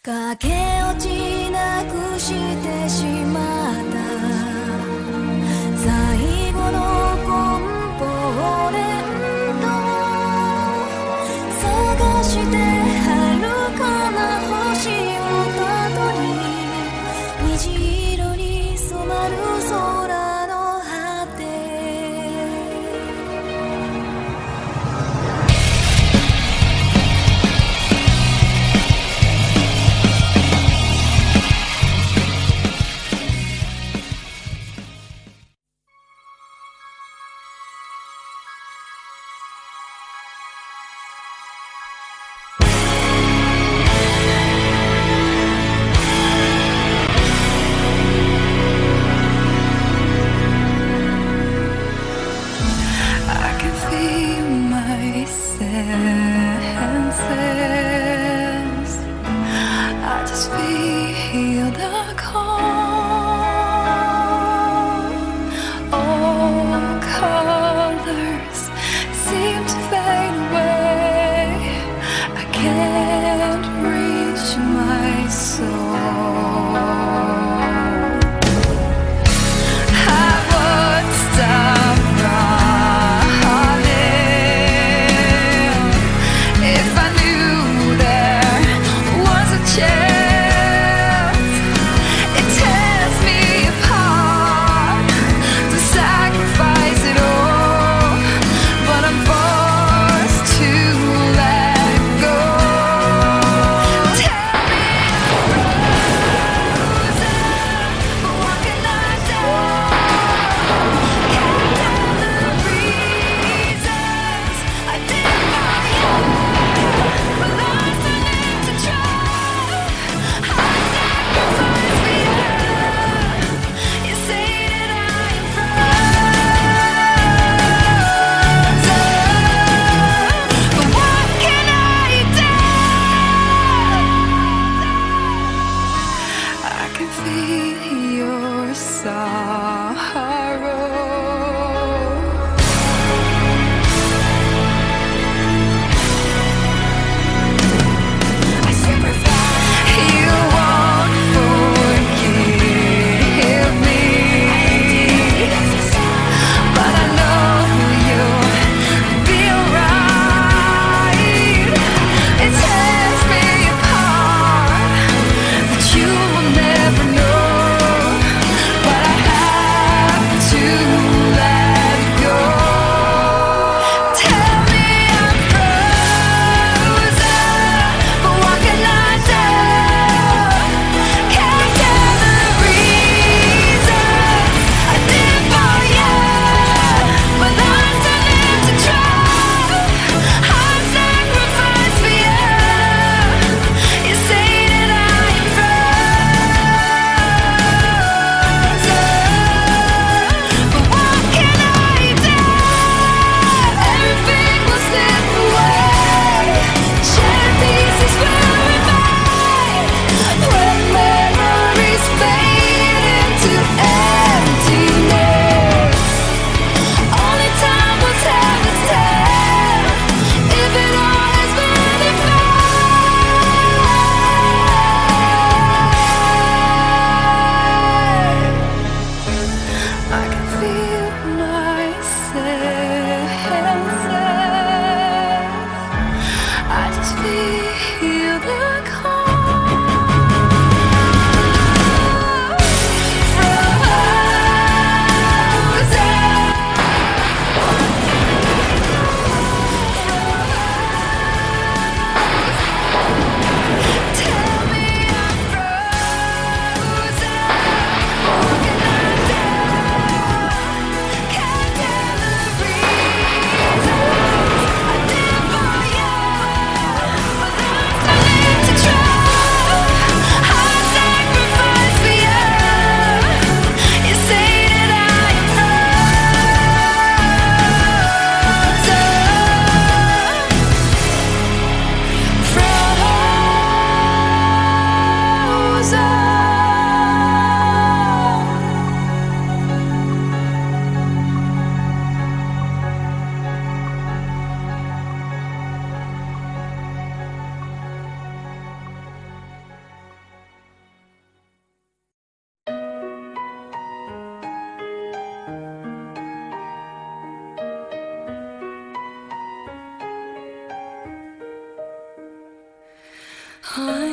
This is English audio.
駆け落ちなくしてしまった。i just feel the I